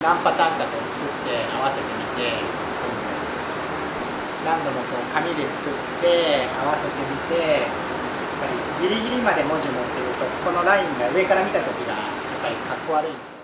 何パターンかこう作って合わせてみて何度もこう紙で作って合わせてみてやっぱりギリギリまで文字持ってるとこのラインが上から見た時がやっぱりかっこ悪いんですよ。